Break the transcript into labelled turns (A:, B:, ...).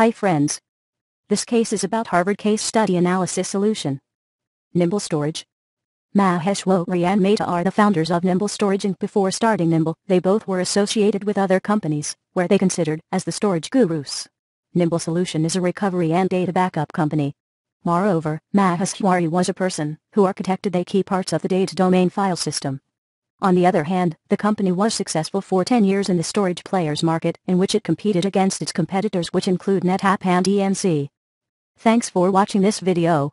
A: Hi friends. This case is about Harvard Case Study Analysis Solution. Nimble Storage. Mahesh and Mehta are the founders of Nimble Storage and before starting Nimble, they both were associated with other companies, where they considered as the storage gurus. Nimble Solution is a recovery and data backup company. Moreover, Maheshwari was a person who architected the key parts of the data domain file system. On the other hand, the company was successful for 10 years in the storage players market in which it competed against its competitors which include NetApp and EMC. Thanks for watching this video.